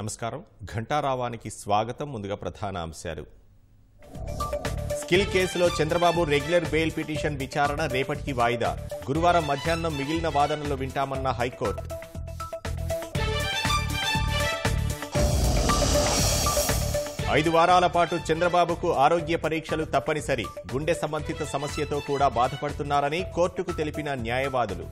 నమస్కారం. ఘంటారావానికి స్వాగతం ముందుగా ప్రధాన అంశాలు. స్కిల్ కేసులో చంద్రబాబు రెగ్యులర్ బెయిల్ పిటిషన్ విచారణ రేపటికి వాయిదా. గురువారం మధ్యాహ్నం మిగిలిన వాదనలు వింటామన్న హైకోర్టు. ఐదు వారాల పాటు చంద్రబాబుకు ఆరోగ్య పరీక్షలు తప్పనిసరి. గుండె సంబంధిత సమస్యతో కూడా బాధపడుతున్నారని కోర్టుకు తెలిపిన న్యాయవాదులు.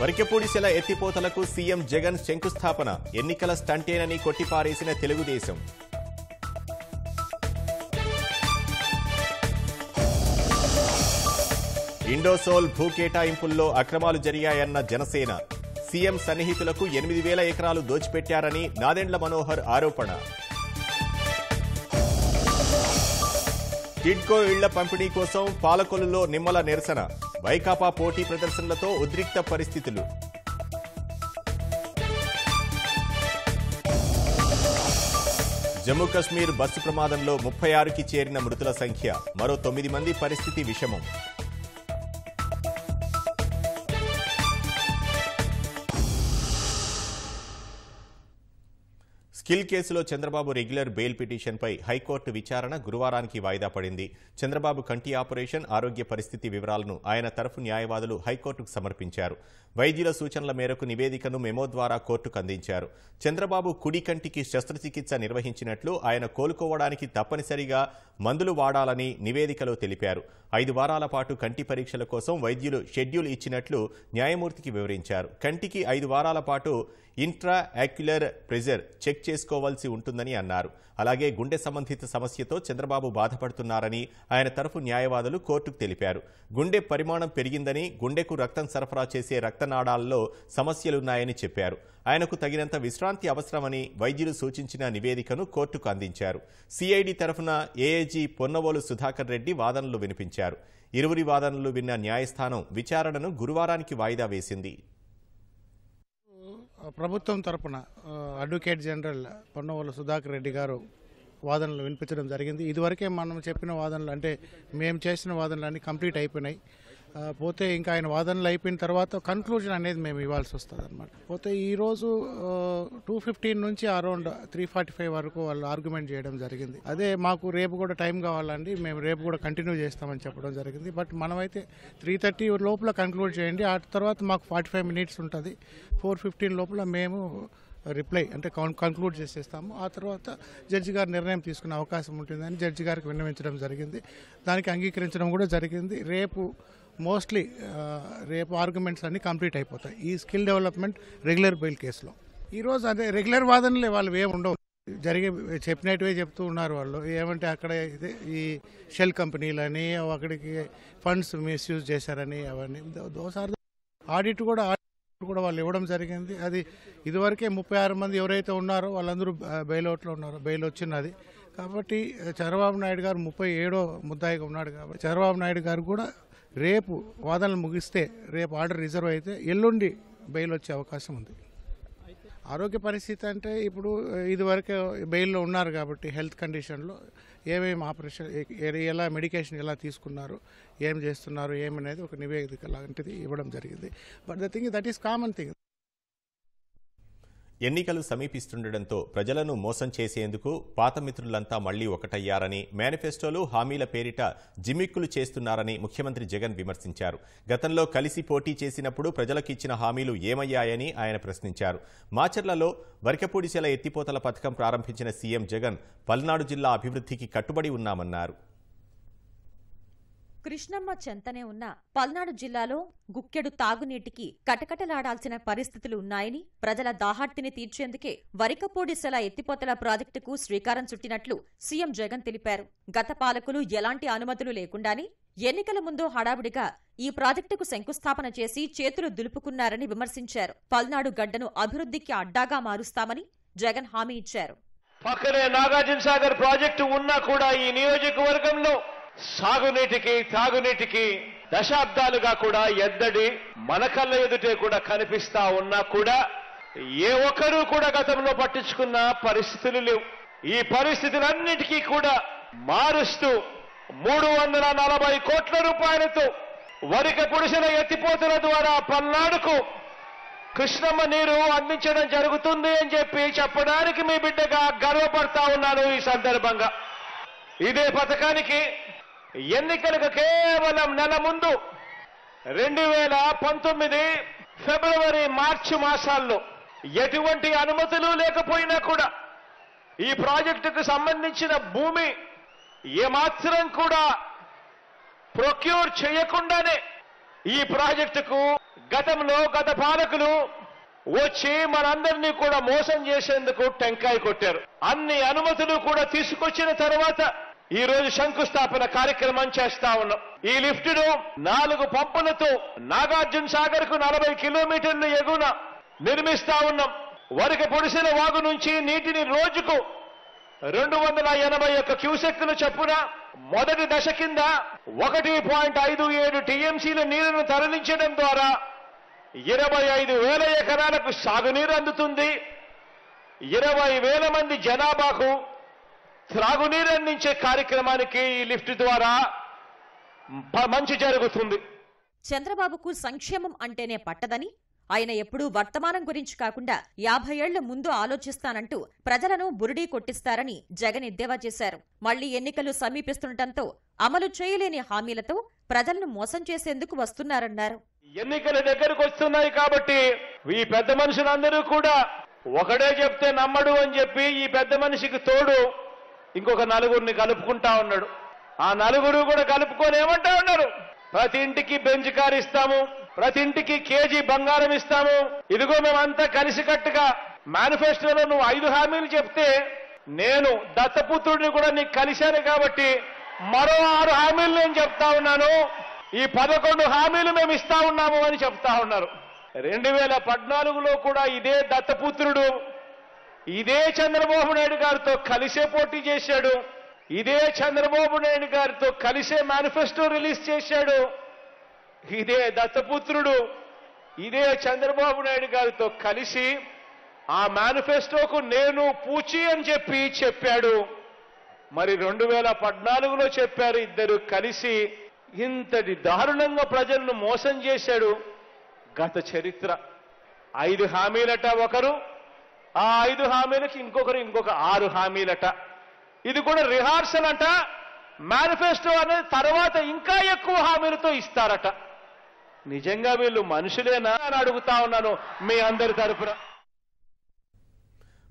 వరికెపూడిసెల ఎత్తిపోతలకు సీఎం జగన్ శంకుస్థాపన. ఎన్నికల స్టంటేనని కొట్టిపారేసిన తెలుగుదేశం. ఇండోసోల్ భూ కేటాయింపుల్లో అక్రమాలు జరిగాయన్న జనసేన. సీఎం సన్నిహితులకు ఎనిమిది వేల ఎకరాలు దోచిపెట్టారని నాదెండ్ల మనోహర్ ఆరోపణ. టిడ్కో ఇళ్ళ పంపిణీ కోసం పాలకొల్లులో నిమ్మల నిరసన. వైకాపా పోటీ ప్రదర్శనలతో ఉద్రిక్త పరిస్థితులు. జమ్మూ కశ్మీర్ బస్సు ప్రమాదంలో ముప్పై ఆరుకి చేరిన మృతుల సంఖ్య మరో తొమ్మిది మంది పరిస్థితి విషమం. కిల్ కేసులో చంద్రబాబు రెగ్యులర్ బెయిల్ పిటిషన్పై హైకోర్టు విచారణ గురువారానికి వాయిదా పడింది. చంద్రబాబు కంటి ఆపరేషన్ ఆరోగ్య పరిస్థితి వివరాలను ఆయన తరఫు న్యాయవాదులు హైకోర్టుకు సమర్పించారు. వైద్యుల సూచనల మేరకు నివేదికను మెమో ద్వారా కోర్టుకు అందించారు. చంద్రబాబు కుడి కంటికి శస్త్రచికిత్స నిర్వహించినట్లు ఆయన కోలుకోవడానికి తప్పనిసరిగా మందులు వాడాలని నివేదికలో తెలిపారు. ఐదు వారాల పాటు కంటి పరీక్షల కోసం వైద్యులు షెడ్యూల్ ఇచ్చినట్లు న్యాయమూర్తికి వివరించారు. కంటికి ఐదు వారాల పాటు ఇంట్రా యాక్యులర్ ప్రెజర్ చెక్ చేసుకోవాల్సి ఉంటుందని అన్నారు. అలాగే గుండె సంబంధిత సమస్యతో చంద్రబాబు బాధపడుతున్నారని ఆయన తరఫు న్యాయవాదులు కోర్టుకు తెలిపారు. గుండె పరిమాణం పెరిగిందని గుండెకు రక్తం సరఫరా చేసే రక్తనాళాల్లో సమస్యలున్నాయని చెప్పారు. ఆయనకు తగినంత విశ్రాంతి అవసరమని వైద్యులు సూచించిన నివేదికను కోర్టుకు అందించారు. సిఐడి తరఫున ఏఏజీ పొన్నవోలు సుధాకర్ రెడ్డి వాదనలు వినిపించారు. ఇరువురి వాదనలు విన్న న్యాయస్థానం విచారణను గురువారానికి వాయిదా వేసింది. ప్రభుత్వం తరపున అడ్వకేట్ జనరల్ పొన్నవోలు సుధాకర్ రెడ్డి గారు వాదనలు వినిపించడం జరిగింది. ఇదివరకే మనం చెప్పిన వాదనలు అంటే మేము చేసిన వాదనలు అన్నీ కంప్లీట్ అయిపోయినాయి. పోతే ఇంకా ఆయన వాదనలు అయిపోయిన తర్వాత కన్క్లూజన్ అనేది మేము ఇవ్వాల్సి వస్తుంది అనమాట పోతే ఈరోజు టూ ఫిఫ్టీన్ నుంచి అరౌండ్ త్రీ ఫార్టీ ఫైవ్ వరకు వాళ్ళు ఆర్గ్యుమెంట్ చేయడం జరిగింది. అదే మాకు రేపు కూడా టైం కావాలండి మేము రేపు కూడా కంటిన్యూ చేస్తామని చెప్పడం జరిగింది. బట్ మనమైతే త్రీ థర్టీ లోపల కంక్లూడ్ చేయండి ఆ తర్వాత మాకు ఫార్టీ ఫైవ్ మినిట్స్ ఉంటుంది. ఫోర్ ఫిఫ్టీన్ లోపల మేము రిప్లై అంటే కౌన్ కంక్లూడ్ చేసేస్తాము. ఆ తర్వాత జడ్జి గారు నిర్ణయం తీసుకునే అవకాశం ఉంటుందని జడ్జి గారికి విన్నవించడం జరిగింది. దానికి అంగీకరించడం కూడా జరిగింది. రేపు మోస్ట్లీ రేపు ఆర్గ్యుమెంట్స్ అన్నీ కంప్లీట్ అయిపోతాయి. ఈ స్కిల్ డెవలప్మెంట్ రెగ్యులర్ బెయిల్ కేసులో. ఈరోజు అదే రెగ్యులర్ వాదనలే వాళ్ళు ఏమి ఉండవు. జరిగే చెప్పినట్టువే చెప్తూ ఉన్నారు వాళ్ళు. ఏమంటే అక్కడ ఈ షెల్ కంపెనీలని అక్కడికి ఫండ్స్ మిస్యూజ్ చేశారని అవన్నీ. దోస్ ఆడిట్ కూడా ఆడిట్ కూడా వాళ్ళు ఇవ్వడం జరిగింది. అది ఇదివరకే ముప్పై ఆరు మంది ఎవరైతే ఉన్నారో వాళ్ళందరూ బెయిల్అవుట్లో ఉన్నారు. బెయిల్ వచ్చినది. కాబట్టి చంద్రబాబు నాయుడు గారు ముప్పై ఏడో ముద్దాయిగా ఉన్నాడు కాబట్టి చంద్రబాబు నాయుడు గారు కూడా రేపు వాదనలు ముగిస్తే రేపు ఆర్డర్ రిజర్వ్ అయితే ఎల్లుండి బెయిల్ వచ్చే అవకాశం ఉంది. ఆరోగ్య పరిస్థితి అంటే ఇప్పుడు ఇదివరకే బెయిల్లో ఉన్నారు కాబట్టి హెల్త్ కండిషన్లో ఏమేమి ఆపరేషన్ ఎలా మెడికేషన్ ఎలా తీసుకున్నారు ఏం చేస్తున్నారు ఏమనేది ఒక నివేదిక లాంటిది ఇవ్వడం జరిగింది. But the thing that is common thing. ఎన్నికలు సమీపిస్తుండటంతో ప్రజలను మోసం చేసేందుకు పాత మిత్రులంతా మళ్ళీ ఒకటయ్యారని మేనిఫెస్టోలు హామీల పేరిట జిమ్మిక్కులు చేస్తున్నారని ముఖ్యమంత్రి జగన్ విమర్శించారు. గతంలో కలిసి పోటీ చేసినప్పుడు ప్రజలకు ఇచ్చిన హామీలు ఏమయ్యాయని ఆయన ప్రశ్నించారు. మాచర్లలో వరకపూడిసెల ఎత్తిపోతల పథకం ప్రారంభించిన సీఎం జగన్ పల్నాడు జిల్లా అభివృద్ధికి కట్టుబడి ఉన్నామన్నారు. కృష్ణమ్మ చెంతనే ఉన్న పల్నాడు జిల్లాలో గుక్కెడు తాగునీటికి కటకటలాడాల్సిన పరిస్థితులు ఉన్నాయని ప్రజల దాహార్తిని తీర్చేందుకే వరికపూడిసెల ఎత్తిపోతల ప్రాజెక్టుకు శ్రీకారం చుట్టినట్లు సీఎం జగన్ తెలిపారు. గత పాలకులు ఎలాంటి అనుమతులు లేకుండానే ఎన్నికల ముందు హడావుడిగా ఈ ప్రాజెక్టుకు శంకుస్థాపన చేసి చేతులు దులుపుకున్నారని విమర్శించారు. పల్నాడు గడ్డను అభివృద్ధికి అడ్డాగా మారుస్తామని జగన్ హామీ ఇచ్చారు. పక్కనే నాగార్జున సాగర్ ప్రాజెక్టు ఉన్నా కూడా ఈ నియోజకవర్గంలో సాగునీటికి తాగునీటికి దశాబ్దాలుగా కూడా ఎద్దడి మన కళ్ళ ఎదుటే కూడా కనిపిస్తా ఉన్నా కూడా ఏ ఒక్కరూ కూడా గతంలో పట్టించుకున్న పరిస్థితులు లేవు. ఈ పరిస్థితులన్నిటికీ కూడా మారుస్తూ మూడు వందల నలభై కోట్ల రూపాయలతో వరిక పురుషుల ఎత్తిపోతుల ద్వారా పల్నాడుకు కృష్ణమ్మ నీరు అందించడం జరుగుతుంది అని చెప్పి చెప్పడానికి మీ బిడ్డగా గర్వపడతా ఉన్నాను ఈ సందర్భంగా. ఇదే పథకానికి ఎన్నికలకు కేవలం నెల ముందు రెండు వేల పంతొమ్మిది ఫిబ్రవరి మార్చి మాసాల్లో ఎటువంటి అనుమతులు లేకపోయినా కూడా ఈ ప్రాజెక్టుకు సంబంధించిన భూమి ఏమాత్రం కూడా ప్రొక్యూర్ చేయకుండానే ఈ ప్రాజెక్టుకు గతంలో గత పాలకులు వచ్చి మనందరినీ కూడా మోసం చేసేందుకు టెంకాయ కొట్టారు. అన్ని అనుమతులు కూడా తీసుకొచ్చిన తర్వాత ఈ రోజు శంకుస్థాపన కార్యక్రమం చేస్తా ఉన్నాం. ఈ లిఫ్ట్ను నాలుగు పంపులతో నాగార్జున సాగర్కు నలభై కిలోమీటర్ల ఎగున నిర్మిస్తా ఉన్నాం. వరకు పొడిసిన వాగు నుంచి నీటిని రోజుకు రెండు వందల ఎనభై ఒక్క క్యూసెక్కులు చొప్పున మొదటి దశ కింద ఒకటి పాయింట్ ఐదు ఏడు టీఎంసీల నీరును తరలించడం ద్వారా ఇరవై ఐదు వేల ఎకరాలకు సాగునీరు అందుతుంది. ఇరవై వేల మంది జనాభాకు త్రాగునీరు అందించే కార్యక్రమానికి ఈ లిఫ్ట్ ద్వారా మంచి జరుగుతుంది. చంద్రబాబుకు సంక్షేమం అంటేనే పట్టదని ఆయన ఎప్పుడూ వర్తమానం గురించి కాకుండా యాభై ఏళ్ళ ముందు ఆలోచిస్తానంటూ ప్రజలను బురిడీ కొట్టిస్తారని జగన్ ఎద్దేవా చేశారు. మళ్ళీ ఎన్నికలు సమీపిస్తుండటంతో అమలు చేయలేని హామీలతో ప్రజలను మోసం చేసేందుకు వస్తున్నారన్నారు. ఎన్నికల దగ్గరకు వస్తున్నాయి కాబట్టి ఈ పెద్ద మనుషులందరూ కూడా ఒకడే చెప్తే నమ్మడు అని చెప్పి ఈ పెద్ద మనిషికి తోడు ఇంకొక నలుగురిని కలుపుకుంటా ఉన్నాడు. ఆ నలుగురు కూడా కలుపుకొని ఏమంటా ఉన్నారు? ప్రతి ఇంటికి బెంచ్ కార్ ఇస్తాము ప్రతి ఇంటికి కేజీ బంగారం ఇస్తాము. ఇదిగో మేమంతా కలిసికట్టుగా మేనిఫెస్టోలో నువ్వు ఐదు హామీలు చెప్తే నేను దత్తపుత్రుడిని కూడా నీకు కలిశాను కాబట్టి మరో ఆరు హామీలు నేను చెప్తా ఉన్నాను. ఈ పదకొండు హామీలు మేము ఇస్తా ఉన్నాము అని చెప్తా ఉన్నారు. రెండు వేల పద్నాలుగులో కూడా ఇదే దత్తపుత్రుడు ఇదే చంద్రబాబు నాయుడు గారితో కలిసే పోటీ చేశాడు. ఇదే చంద్రబాబు నాయుడు గారితో కలిసే మేనిఫెస్టో రిలీజ్ చేశాడు. ఇదే దత్తపుత్రుడు ఇదే చంద్రబాబు నాయుడు గారితో కలిసి ఆ మేనిఫెస్టోకు నేను పూచి అని చెప్పి చెప్పాడు. మరి రెండు వేల పద్నాలుగులో చెప్పారు ఇద్దరు కలిసి ఇంతటి దారుణంగా ప్రజలను మోసం చేశాడు. గత చరిత్ర. ఐదు హామీలట ఒకరు ఆ ఐదు హామీలకి ఇంకొకరు ఇంకొక ఆరు హామీలట. ఇది కూడా రిహార్సల్ అంట. మేనిఫెస్టో అనేది తర్వాత ఇంకా ఎక్కువ హామీలతో ఇస్తారట. నిజంగా వీళ్ళు మనుషులేనా అని అడుగుతా ఉన్నాను మీ అందరి తరపున.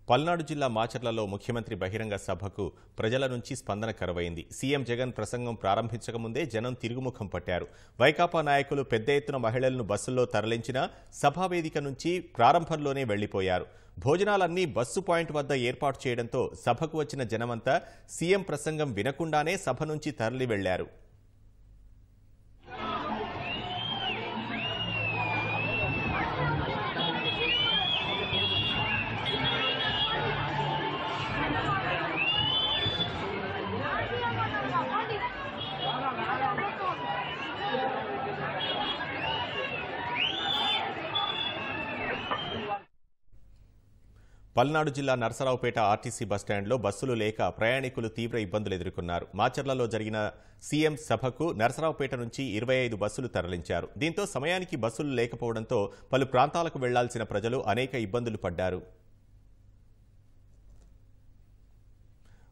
పల్నాడు జిల్లా మాచర్లలో ముఖ్యమంత్రి బహిరంగ సభకు ప్రజల నుంచి స్పందన కరువైంది. సీఎం జగన్ ప్రసంగం ప్రారంభించకముందే జనం తిరుగుముఖం పట్టారు. వైకాపా నాయకులు పెద్ద ఎత్తున మహిళలను బస్సుల్లో తరలించినా సభావేదిక నుంచి ప్రారంభంలోనే వెళ్ళిపోయారు భోజనాలన్నీ బస్సు పాయింట్ వద్ద ఏర్పాటు చేయడంతో సభకు వచ్చిన జనమంతా సీఎం ప్రసంగం వినకుండానే సభ నుంచి తరలి వెళ్ళారు పల్నాడు జిల్లా నరసరావుపేట ఆర్టీసీ బస్టాండ్లో బస్సులు లేక ప్రయాణికులు తీవ్ర ఇబ్బందులు ఎదుర్కొన్నారు. మాచర్లలో జరిగిన సీఎం సభకు నరసరావుపేట నుంచి ఇరవై ఐదు బస్సులు తరలించారు. దీంతో సమయానికి బస్సులు లేకపోవడంతో పలు ప్రాంతాలకు వెళ్ళాల్సిన ప్రజలు అనేక ఇబ్బందులు పడ్డారు.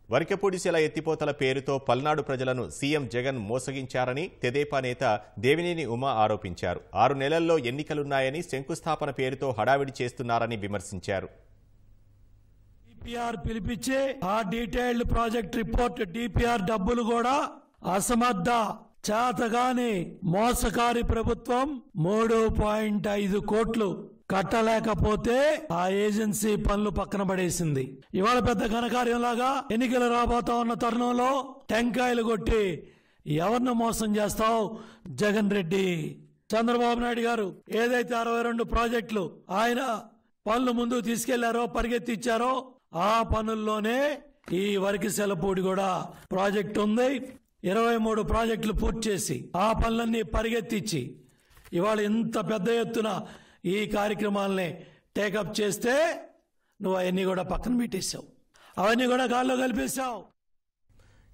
వరికపూడిశెల ఎత్తిపోతల పేరుతో పల్నాడు ప్రజలను సీఎం జగన్ మోసగించారని తెదేపా నేత దేవినేని ఉమా ఆరోపించారు. ఆరు నెలల్లో ఎన్నికలున్నాయని శంకుస్థాపన పేరుతో హడావిడి చేస్తున్నారని విమర్శించారు. డిపిఆర్ పిలిపించి ఆ డీటెయిల్డ్ ప్రాజెక్ట్ రిపోర్ట్ డిపిఆర్ డబ్బులు కూడా అసమర్థ చేతగాని మోసకారి ప్రభుత్వం మూడు పాయింట్ ఐదు కోట్లు కట్టలేకపోతే ఆ ఏజెన్సీ పనులు పక్కన పడేసింది. ఇవాళ పెద్ద ఘనకార్యంలాగా ఎన్నికలు రాబోతా ఉన్న తరుణంలో టెంకాయలు కొట్టి ఎవరిని మోసం చేస్తావు? జగన్ రెడ్డి. చంద్రబాబు నాయుడు గారు ఏదైతే అరవై రెండు ప్రాజెక్టులు ఆయన పనులు ముందుకు తీసుకెళ్ళారో పరిగెత్తిచ్చారో ఆ పనుల్లోనే ఈ వరికి సెలపూడి కూడా ప్రాజెక్ట్ ఉంది. ఇరవై మూడు ప్రాజెక్టులు పూర్తి చేసి ఆ పనులన్నీ పరిగెత్తిచ్చి ఇవాళ ఇంత పెద్ద ఎత్తున ఈ కార్యక్రమాలని టేకప్ చేస్తే నువ్వు అవన్నీ కూడా పక్కన పెట్టేశావు. అవన్నీ కూడా గాల్లో కలిపేశావు.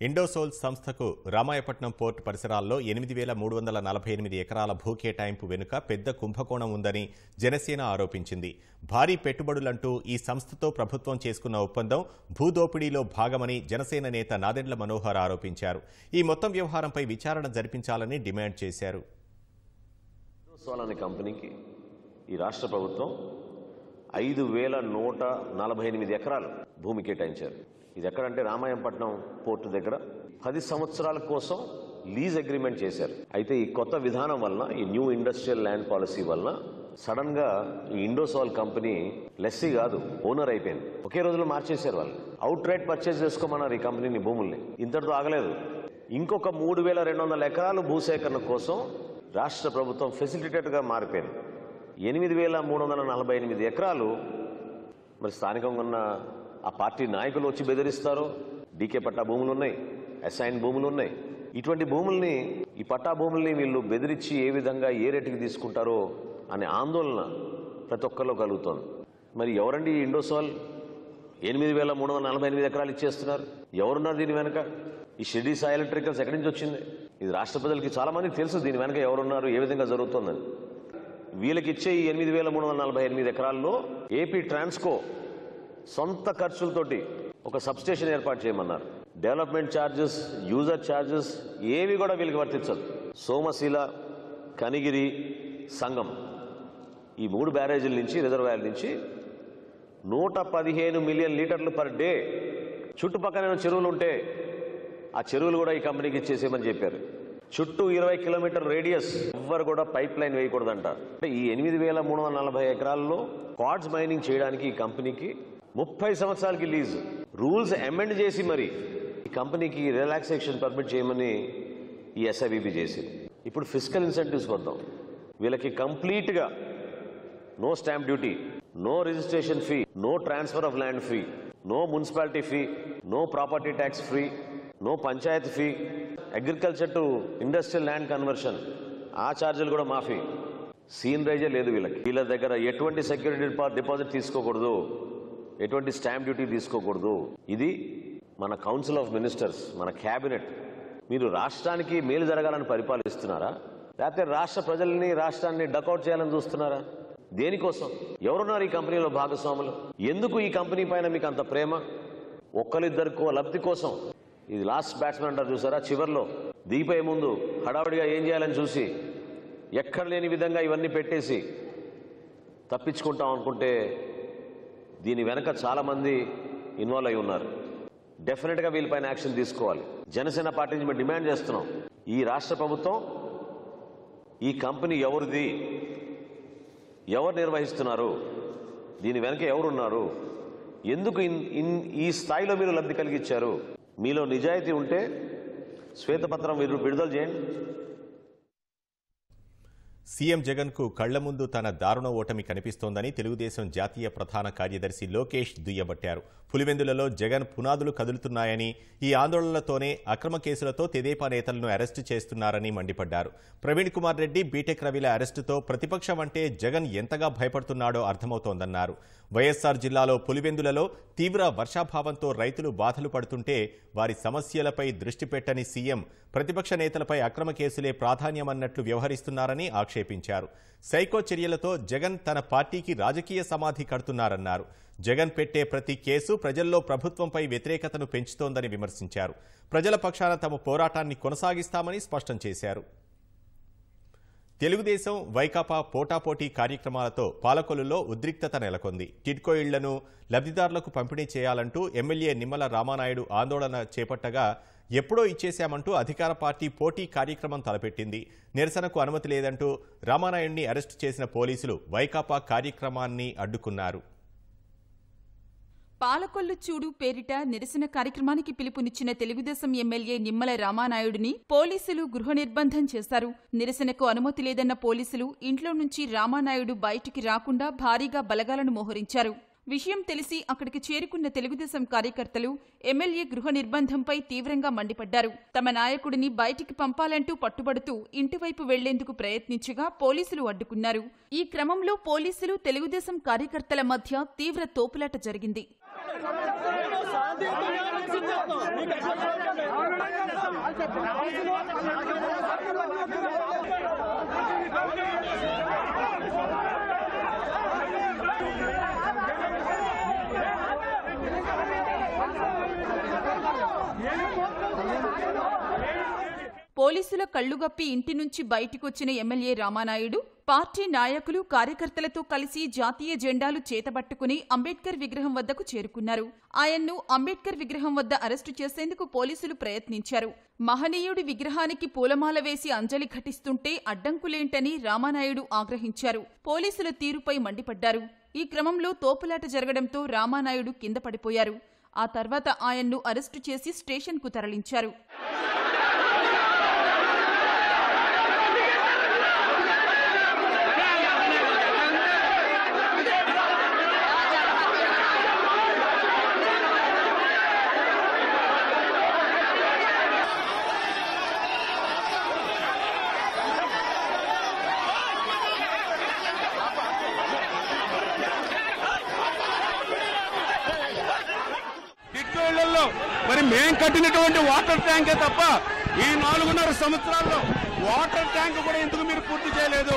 ఇండోసోల్ సంస్థకు రామాయపట్నం పోర్టు పరిసరాల్లో ఎనిమిది వేల మూడు వందల నలభై ఎనిమిది ఎకరాల భూ కేటాయింపు వెనుక పెద్ద కుంభకోణం ఉందని జనసేన ఆరోపించింది. భారీ పెట్టుబడులంటూ ఈ సంస్థతో ప్రభుత్వం చేసుకున్న ఒప్పందం భూదోపిడీలో భాగమని జనసేన నేత నాదెండ్ల మనోహర్ ఆరోపించారు. ఈ మొత్తం వ్యవహారంపై విచారణ జరిపించాలని డిమాండ్ చేశారు. అనే కంపెనీకి ఈ రాష్ట్ర ప్రభుత్వం ఐదు వేల నూట నలభై ఎనిమిది ఎకరాలు భూమి కేటాయించారు. ఇది ఎక్కడంటే రామాయంపట్నం పోర్టు దగ్గర పది సంవత్సరాల కోసం లీజ్ అగ్రిమెంట్ చేశారు. అయితే ఈ కొత్త విధానం వలన ఈ న్యూ ఇండస్ట్రియల్ ల్యాండ్ పాలసీ వలన సడన్గా ఈ ఇండోసాల్ కంపెనీ లెస్సీ కాదు ఓనర్ అయిపోయింది. ఒకే రోజులో మార్చేశారు వాళ్ళు. అవుట్ రైట్ పర్చేస్ చేసుకోమన్నారు ఈ కంపెనీని భూముల్ని. ఇంతటితో ఆగలేదు. ఇంకొక మూడు వేల రెండు వందల ఎకరాలు భూసేకరణ కోసం రాష్ట్ర ప్రభుత్వం ఫెసిలిటేటర్గా మారిపోయింది. ఎనిమిది వేల మూడు వందల నలభై ఎనిమిది ఎకరాలు మరి స్థానికంగా ఉన్న ఆ పార్టీ నాయకులు వచ్చి బెదిరిస్తారు. డీకే పట్టా భూములు ఉన్నాయి అసైన్ భూములు ఉన్నాయి ఇటువంటి భూముల్ని ఈ పట్టా భూముల్ని వీళ్ళు బెదిరించి ఏ విధంగా ఏ రేటుకి తీసుకుంటారో అనే ఆందోళన ప్రతి ఒక్కరిలో కలుగుతోంది. మరి ఎవరండి ఈ ఇండోసాల్? ఎనిమిది వేల మూడు వందల నలభై ఎనిమిది ఎకరాలు ఇచ్చేస్తున్నారు. ఎవరున్నారు దీని వెనక? ఈ షిర్డీ సాయి ఎలక్ట్రికల్స్ ఎక్కడి నుంచి వచ్చింది? ఇది రాష్ట్ర ప్రజలకి చాలా మందికి తెలుసు దీని వెనక ఎవరున్నారు ఏ విధంగా జరుగుతుందని. వీళ్ళకి ఇచ్చే ఈ ఎనిమిది వేల మూడు వందల నలభై ఎనిమిది ఎకరాల్లో ఏపీ ట్రాన్స్కో సొంత ఖర్చులతోటి ఒక సబ్స్టేషన్ ఏర్పాటు చేయమన్నారు. డెవలప్మెంట్ ఛార్జెస్ యూజర్ ఛార్జెస్ ఏవి కూడా వీళ్ళకి వర్తించదు. సోమశీల కనిగిరి సంగం ఈ మూడు బ్యారేజీల నుంచి రిజర్వాయర్ నుంచి నూట పదిహేను మిలియన్ లీటర్లు పర్ డే చుట్టుపక్కల చెరువులు ఉంటే ఆ చెరువులు కూడా ఈ కంపెనీకి ఇచ్చేసేయమని చెప్పారు. చుట్టూ ఇరవై కిలోమీటర్ రేడియస్ ఎవ్వరు కూడా పైప్ లైన్ వేయకూడదంట అంటే ఈ ఎనిమిది వేల మూడు వందల నలభై ఎకరాల్లో క్వాడ్స్ మైనింగ్ చేయడానికి ఈ కంపెనీకి ముప్పై సంవత్సరాలకి లీజ్. రూల్స్ అమెండ్ చేసి మరి ఈ కంపెనీకి రిలాక్సేషన్ పర్మిట్ చేయమని ఈ ఎస్ఐబిబి చేసింది. ఇప్పుడు ఫిజికల్ ఇన్సెంటివ్స్ వద్దాం. వీళ్ళకి కంప్లీట్గా no stamp duty no registration fee no transfer of land fee no municipality fee no property tax free no panchayat fee agriculture to industrial land conversion ఆ ఛార్జీలు కూడా మాఫీ. సీన్ రైజే లేదు వీళ్ళకి. వీళ్ళ దగ్గర ఎటువంటి సెక్యూరిటీ డిపాజిట్ తీసుకోకూడదు. ఎటువంటి స్టాంప్ డ్యూటీ తీసుకోకూడదు. ఇది మన కౌన్సిల్ ఆఫ్ మినిస్టర్స్ మన క్యాబినెట్. మీరు రాష్ట్రానికి మేలు జరగాలని పరిపాలిస్తున్నారా? లేకపోతే రాష్ట్ర ప్రజల్ని రాష్ట్రాన్ని డకౌట్ చేయాలని చూస్తున్నారా? దేనికోసం? ఎవరున్నారు ఈ కంపెనీలో భాగస్వాములు? ఎందుకు ఈ కంపెనీ పైన మీకు అంత ప్రేమ? ఒక్కరిద్దరికో లబ్ధి కోసం. ఇది లాస్ట్ బ్యాట్స్మెన్ అంటారు చూసారా? చివర్లో దిగిపోయే ముందు హడావిడిగా ఏం చేయాలని చూసి ఎక్కడ లేని విధంగా ఇవన్నీ పెట్టేసి తప్పించుకుంటాం అనుకుంటే దీని వెనక చాలా మంది ఇన్వాల్వ్ అయి ఉన్నారు. డెఫినెట్గా వీళ్ళపైన యాక్షన్ తీసుకోవాలి. జనసేన పార్టీ నుంచి మేము డిమాండ్ చేస్తున్నాం. ఈ రాష్ట్ర ప్రభుత్వం ఈ కంపెనీ ఎవరిది ఎవరు నిర్వహిస్తున్నారు దీని వెనక ఎవరున్నారు ఎందుకు ఇన్ ఇన్ ఈ స్థాయిలో మీరు లబ్ధి కలిగించారు మీలో నిజాయితీ ఉంటే శ్వేతపత్రం మీరు విడుదల చేయండి. సీఎం జగన్కు కళ్ళ ముందు తన దారుణ ఓటమి కనిపిస్తోందని తెలుగుదేశం జాతీయ ప్రధాన కార్యదర్శి లోకేష్ దుయ్యబట్టారు. పులివెందులలో జగన్ పునాదులు కదులుతున్నాయని ఈ ఆందోళనలతోనే అక్రమ కేసులతో తెదేపా నేతలను అరెస్టు చేస్తున్నారని మండిపడ్డారు. ప్రవీణ్ కుమార్ రెడ్డి బీటెక్ రవిల అరెస్టుతో ప్రతిపక్షం అంటే జగన్ ఎంతగా భయపడుతున్నాడో అర్థమవుతోందన్నారు. వైఎస్సార్ జిల్లాలో పులివెందులలో తీవ్ర వర్షాభావంతో రైతులు బాధలు పడుతుంటే వారి సమస్యలపై దృష్టి పెట్టని సీఎం ప్రతిపక్ష నేతలపై అక్రమ కేసులే ప్రాధాన్యమన్నట్లు వ్యవహరిస్తున్నారని ఆక్షేపించారు. సైకో చర్యలతో జగన్ తన పార్టీకి రాజకీయ సమాధి కడుతున్నారన్నారు. జగన్ పెట్టే ప్రతి కేసు ప్రజల్లో ప్రభుత్వంపై వ్యతిరేకతను పెంచుతోందని విమర్శించారు. ప్రజల పక్షాన తమ పోరాటాన్ని కొనసాగిస్తామని స్పష్టం చేశారు. తెలుగుదేశం వైకాపా పోటాపోటీ కార్యక్రమాలతో పాలకొల్లులో ఉద్రిక్తత నెలకొంది. టిడ్కో ఇళ్ళను లబ్ధిదారులకు పంపిణీ చేయాలంటూ ఎమ్మెల్యే నిమ్మల రామానాయుడు ఆందోళన చేపట్టగా ఎప్పుడో ఇచ్చేశామంటూ అధికార పార్టీ పోటీ కార్యక్రమం తలపెట్టింది. నిరసనకు అనుమతి లేదంటూ రామానాయుడిని అరెస్టు చేసిన పోలీసులు వైకాపా కార్యక్రమాన్ని అడ్డుకున్నారు. పాలకొల్లు చూడు పేరిట నిరసన కార్యక్రమానికి పిలుపునిచ్చిన తెలుగుదేశం ఎమ్మెల్యే నిమ్మల రామానాయుడిని పోలీసులు గృహ నిర్బంధం చేశారు. నిరసనకు అనుమతి లేదన్న పోలీసులు ఇంట్లో నుంచి రామానాయుడు బయటికి రాకుండా భారీగా బలగాలను మోహరించారు. విషయం తెలిసి అక్కడికి చేరుకున్న తెలుగుదేశం కార్యకర్తలు ఎమ్మెల్యే గృహ నిర్బంధంపై తీవ్రంగా మండిపడ్డారు. తమ నాయకుడిని బయటికి పంపాలంటూ పట్టుబడుతూ ఇంటివైపు వెళ్ళేందుకు ప్రయత్నించగా పోలీసులు అడ్డుకున్నారు. ఈ క్రమంలో పోలీసులు తెలుగుదేశం కార్యకర్తల మధ్య తీవ్ర తోపులాట జరిగింది. పోలీసుల కళ్ళుగప్పి ఇంటి నుంచి బయటికొచ్చిన ఎమ్మెల్యే రామానాయుడు పార్టీ నాయకులు కార్యకర్తలతో కలిసి జాతీయ జెండాలు చేతబట్టుకుని అంబేద్కర్ విగ్రహం వద్దకు చేరుకున్నారు. ఆయన్ను అంబేద్కర్ విగ్రహం వద్ద అరెస్టు చేసేందుకు పోలీసులు ప్రయత్నించారు. మహనీయుడి విగ్రహానికి పూలమాల వేసి అంజలి ఘటిస్తుంటే అడ్డంకులేంటని రామానాయుడు ఆగ్రహించారు. పోలీసుల తీరుపై మండిపడ్డారు. ఈ క్రమంలో తోపులాట జరగడంతో రామానాయుడు కింద పడిపోయారు. ఆ తర్వాత ఆయన్ను అరెస్టు చేసి స్టేషన్కు తరలించారు. మరి కట్టినటువంటి వాటర్ ట్యాంకే తప్ప ఈ నాలుగున్నర సంవత్సరాల్లో వాటర్ ట్యాంక్ కూడా ఎందుకు మీరు పూర్తి చేయలేదు?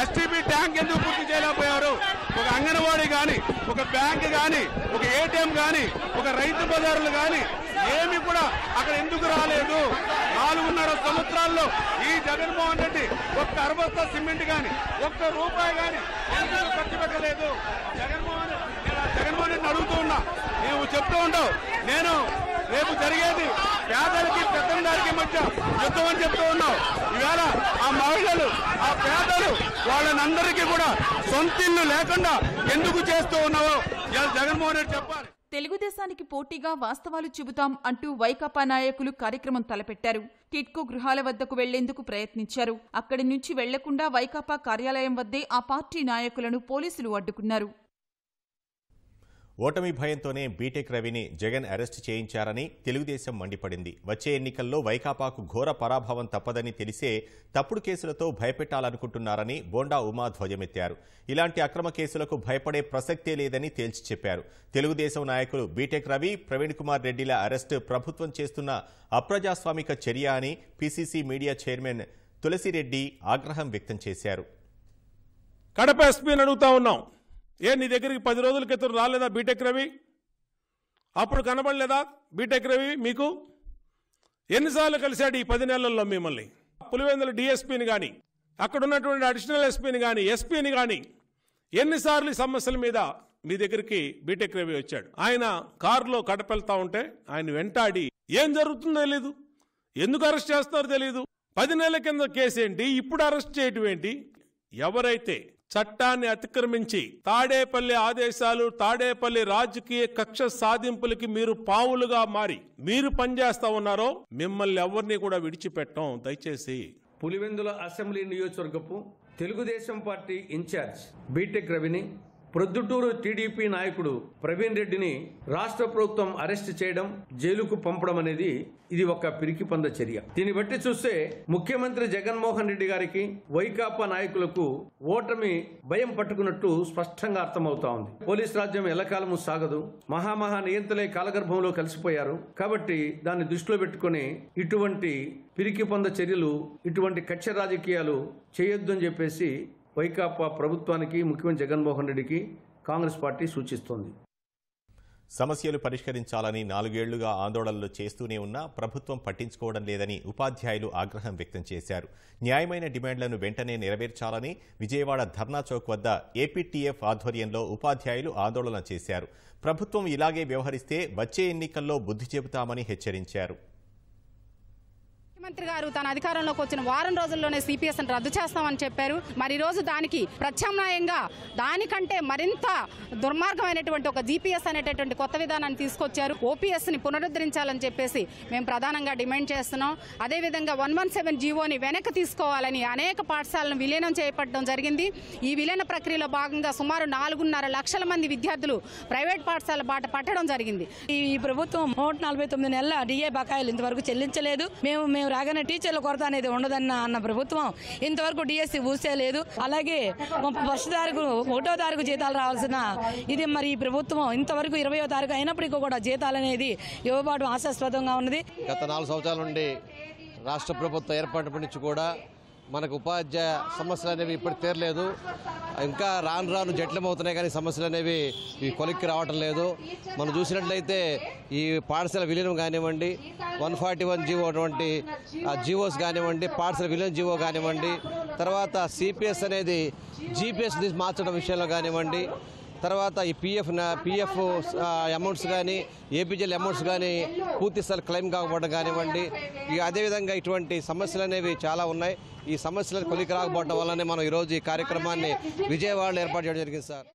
ఎస్టీబీ ట్యాంక్ ఎందుకు పూర్తి చేయలేకపోయారు? ఒక అంగన్వాడీ కానీ ఒక బ్యాంక్ కానీ ఒక ఏటీఎం కానీ ఒక రైతు బజార్లు కానీ ఏమి కూడా అక్కడ ఎందుకు రాలేదు? నాలుగున్నర సంవత్సరాల్లో ఈ జగన్మోహన్ రెడ్డి ఒక్క అరబస్తా సిమెంట్ కానీ ఒక్క రూపాయి కానీ ఎందుకు ఖర్చు పెట్టలేదు? జగన్మోహన్ జగన్మోహన్ రెడ్డిని అడుగుతూ ఉన్నా. నువ్వు చెప్తూ ఉంటావు నేను రేపు జరిగేది పేదలకి పెద్దందారికి మధ్య యుద్ధం అని చెప్తూ ఉన్నావు ఈవేళ ఆ మహిళలు ఆ పేదలు వాళ్ళనందరికీ కూడా సొంతిల్లు లేకుండా ఎందుకు చేస్తూ ఉన్నావో జగన్మోహన్ రెడ్డి చెప్పాలి. తెలుగుదేశానికి పోటీగా వాస్తవాలు చెబుతాం అంటూ వైకాపా నాయకులు కార్యక్రమం తలపెట్టారు. టిట్కో గృహాల వద్దకు వెళ్ళేందుకు ప్రయత్నించారు. అక్కడి నుంచి వెళ్ళకుండా వైకాపా కార్యాలయం వద్దే ఆ పార్టీ నాయకులను పోలీసులు అడ్డుకున్నారు. ఓటమి భయంతోనే బీటెక్ రవిని జగన్ అరెస్ట్ చేయించారని తెలుగుదేశం మండిపడింది. వచ్చే ఎన్నికల్లో వైకాపాకు ఘోర పరాభవం తప్పదని తెలిసే తప్పుడు కేసులతో భయపెట్టాలనుకుంటున్నారని బోండా ఉమా ధ్వజమెత్తారు. ఇలాంటి అక్రమ కేసులకు భయపడే ప్రసక్తే లేదని తేల్చి చెప్పారు. తెలుగుదేశం నాయకులు బీటెక్ రవి ప్రవీణ్ కుమార్ రెడ్డిల అరెస్టు ప్రభుత్వం చేస్తున్న అప్రజాస్వామిక చర్య అని పీసీసీ మీడియా చైర్మన్ తులసిరెడ్డి ఆగ్రహం వ్యక్తం చేశారు. కడప ఎస్పీని అడుగుతా ఉన్నాం. ఏ నీ దగ్గరికి పది రోజుల క్రితం రాలేదా బీటెక్ రవి? అప్పుడు కనబడలేదా బీటెక్ రవి మీకు? ఎన్నిసార్లు కలిశాడు ఈ పది నెలల్లో మిమ్మల్ని? పులివెందుల డిఎస్పీని కానీ అక్కడ ఉన్నటువంటి అడిషనల్ ఎస్పీని కానీ ఎస్పీని కానీ ఎన్నిసార్లు సమస్యల మీద మీ దగ్గరికి బీటెక్ రవి వచ్చాడు. ఆయన కారులో కడపెళ్తా ఉంటే ఆయన వెంటాడి ఏం జరుగుతుందో తెలీదు. ఎందుకు అరెస్ట్ చేస్తున్నారో తెలియదు పది నెలల కింద కేసు ఏంటి? ఇప్పుడు అరెస్ట్ చేయటం ఏంటి? ఎవరైతే చట్టాన్ని అతిక్రమించి తాడేపల్లి ఆదేశాలు తాడేపల్లి రాజకీయ కక్ష సాధింపులకి మీరు పావులుగా మారి మీరు పనిచేస్తా ఉన్నారో మిమ్మల్ని ఎవరిని కూడా విడిచిపెట్టం. దయచేసి. పులివెందుల అసెంబ్లీ నియోజకవర్గపు తెలుగుదేశం పార్టీ ఇన్ఛార్జ్ బీటెక్ రవిని ప్రొద్దుటూరు టీడీపీ నాయకుడు ప్రవీణ్ రెడ్డిని రాష్ట్ర ప్రభుత్వం అరెస్ట్ చేయడం జైలుకు పంపడం అనేది ఇది ఒక పిరికి పంద చర్య. దీన్ని బట్టి చూస్తే ముఖ్యమంత్రి జగన్మోహన్ రెడ్డి గారికి వైకాపా నాయకులకు ఓటమి భయం పట్టుకున్నట్టు స్పష్టంగా అర్థమవుతా ఉంది. పోలీస్ రాజ్యం ఎల్లకాలము సాగదు. మహామహా నియంతలే కాలగర్భంలో కలిసిపోయారు. కాబట్టి దాన్ని దృష్టిలో పెట్టుకుని ఇటువంటి పిరికి పొంద చర్యలు ఇటువంటి కక్ష రాజకీయాలు చేయొద్దు అని చెప్పేసి వైకాపా ప్రభుత్వానికి ముఖ్యమంత్రి జగన్మోహన్ రెడ్డికి కాంగ్రెస్ పార్టీ సూచిస్తోంది. సమస్యలు పరిష్కరించాలని నాలుగేళ్ళుగా ఆందోళనలు చేస్తూనే ఉన్నా ప్రభుత్వం పట్టించుకోవడం లేదని ఉపాధ్యాయులు ఆగ్రహం వ్యక్తం చేశారు. న్యాయమైన డిమాండ్లను వెంటనే నెరవేర్చాలని విజయవాడ ధర్నా చౌక్ వద్ద ఏపీటీఎఫ్ ఆధ్వర్యంలో ఉపాధ్యాయులు ఆందోళన చేశారు. ప్రభుత్వం ఇలాగే వ్యవహరిస్తే వచ్చే ఎన్నికల్లో బుద్ధి చెబుతామని హెచ్చరించారు. ముఖ్యమంత్రి గారు తన అధికారంలోకి వచ్చిన వారం రోజుల్లోనే సిపిఎస్ రద్దు చేస్తామని చెప్పారు. మరి రోజు దానికి ప్రత్యామ్నాయంగా దానికంటే మరింత దుర్మార్గమైనటువంటి ఒక జీపీఎస్ అనేటటువంటి కొత్త విధానాన్ని తీసుకొచ్చారు. ఓపీఎస్ని పునరుద్ధరించాలని చెప్పేసి మేము ప్రధానంగా డిమాండ్ చేస్తున్నాం. అదేవిధంగా వన్ వన్ సెవెన్ జీవోని వెనక్కి తీసుకోవాలని అనేక పాఠశాలను విలీనం చేపట్టడం జరిగింది. ఈ విలీన ప్రక్రియలో భాగంగా సుమారు నాలుగున్నర లక్షల మంది విద్యార్థులు ప్రైవేట్ పాఠశాల బాట పట్టడం జరిగింది. ఈ ప్రభుత్వం నూట నలభై తొమ్మిది నెలల డిఏ బకాయిలు ఇంతవరకు చెల్లించలేదు. మేము మేము రాగానే టీచర్ల కొరత అనేది ఉండదన్న అన్న ప్రభుత్వం ఇంతవరకు డిఎస్సి పూసే లేదు. అలాగే ఫస్ట్ తారీఖు ఒకటో తారీఖు జీతాలు రావాల్సిన ఇది మరి ఈ ప్రభుత్వం ఇంతవరకు ఇరవయో తారీఖు అయినప్పటికీ కూడా జీతాలు అనేది ఇవ్వబడడం ఆశాస్పదంగా ఉన్నది. గత నాలుగు సంవత్సరాల నుండి రాష్ట్ర ప్రభుత్వం ఏర్పాటు నుంచి కూడా మనకు ఉపాధ్యాయ సమస్యలు అనేవి ఇప్పుడు తీరలేదు. ఇంకా రాను రాను జట్లమవుతున్నాయి కానీ సమస్యలు అనేవి ఈ కొలిక్కి రావటం లేదు. మనం చూసినట్లయితే ఈ పాఠశాల విలీనం కానివ్వండి వన్ ఫార్టీ వన్ జీవో అటువంటి జీవోస్ కానివ్వండి పాఠశాల విలీనం జీవో కానివ్వండి తర్వాత సిపిఎస్ అనేది జీపీఎస్ మార్చడం విషయంలో కానివ్వండి తర్వాత ఈ పిఎఫ్ పిఎఫ్ అమౌంట్స్ కానీ ఏపీజీఎల్ అమౌంట్స్ కానీ పూర్తి స్థాయి క్లెయిమ్ కాకపోవడం కానివ్వండి ఇక అదేవిధంగా ఇటువంటి సమస్యలు అనేవి చాలా ఉన్నాయి. ఈ సమస్యలను కొలికి రాకపోవడం వల్లనే మనం ఈరోజు ఈ కార్యక్రమాన్ని విజయవాడలో ఏర్పాటు చేయడం జరిగింది సార్.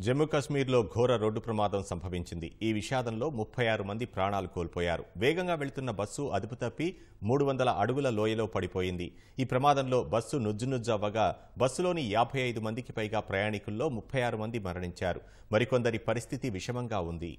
జమ్మూ కాశ్మీర్లో ఘోర రోడ్డు ప్రమాదం సంభవించింది. ఈ విషాదంలో ముప్పై ఆరు మంది ప్రాణాలు కోల్పోయారు. వేగంగా వెళుతున్న బస్సు అదుపు తప్పి మూడు వందల అడుగుల లోయలో పడిపోయింది. ఈ ప్రమాదంలో బస్సు నుజ్జునుజ్జవ్వగా బస్సులోని యాభై ఐదు మందికి పైగా ప్రయాణికుల్లో ముప్పై ఆరు మంది మరణించారు. మరికొందరి పరిస్థితి విషమంగా ఉంది.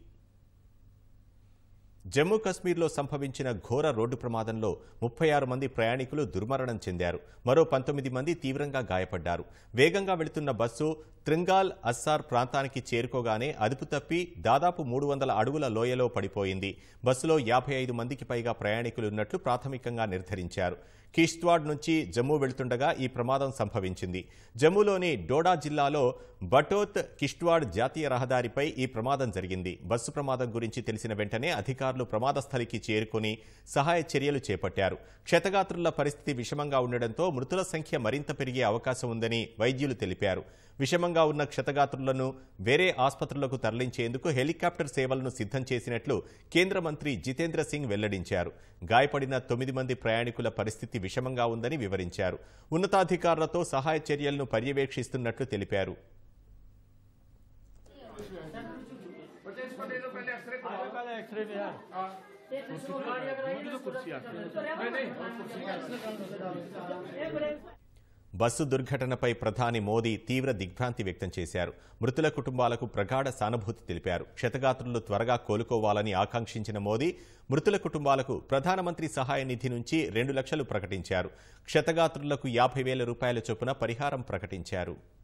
జమ్మూ కశ్మీర్లో సంభవించిన ఘోర రోడ్డు ప్రమాదంలో ముప్పై ఆరు మంది ప్రయాణికులు దుర్మరణం చెందారు. మరో పంతొమ్మిది మంది తీవ్రంగా గాయపడ్డారు. వేగంగా వెళుతున్న బస్సు త్రింగాల్ అస్సార్ ప్రాంతానికి చేరుకోగానే అదుపు తప్పి దాదాపు మూడు వందల అడుగుల లోయలో పడిపోయింది. బస్సులో యాభై ఐదు మందికి పైగా ప్రయాణికులు ఉన్నట్లు ప్రాథమికంగా నిర్ధారించారు. కిష్త్వాడ్ నుంచి జమ్మూ వెళ్తుండగా ఈ ప్రమాదం సంభవించింది. జమ్మూలోని డోడా జిల్లాలో బటోత్ కిష్ట్వాడ్ జాతీయ రహదారిపై ఈ ప్రమాదం జరిగింది. బస్సు ప్రమాదం గురించి తెలిసిన వెంటనే అధికారులు ప్రమాద స్థలికి చేరుకుని సహాయ చర్యలు చేపట్టారు. క్షతగాత్రుల పరిస్థితి విషమంగా ఉండడంతో మృతుల సంఖ్య మరింత పెరిగే అవకాశం ఉందని వైద్యులు తెలిపారు. విషమంగా ఉన్న క్షతగాత్రులను వేరే ఆసుపత్రులకు తరలించేందుకు హెలికాప్టర్ సేవలను సిద్ధం చేసినట్లు కేంద్ర మంత్రి జితేంద్ర సింగ్ వెల్లడించారు. గాయపడిన తొమ్మిది మంది ప్రయాణికుల పరిస్థితి విషమంగా ఉందని వివరించారు. ఉన్నతాధికారులతో సహాయ చర్యలను పర్యవేక్షిస్తున్నట్లు తెలిపారు. బస్సు దుర్ఘటనపై ప్రధాని మోదీ తీవ్ర దిగ్భ్రాంతి వ్యక్తం చేశారు. మృతుల కుటుంబాలకు ప్రగాఢ సానుభూతి తెలిపారు. క్షతగాత్రులు త్వరగా కోలుకోవాలని ఆకాంక్షించిన మోదీ మృతుల కుటుంబాలకు ప్రధానమంత్రి సహాయ నిధి నుంచి రెండు లక్షలు ప్రకటించారు. క్షతగాత్రులకు యాభై వేల రూపాయల చొప్పున పరిహారం ప్రకటించారు.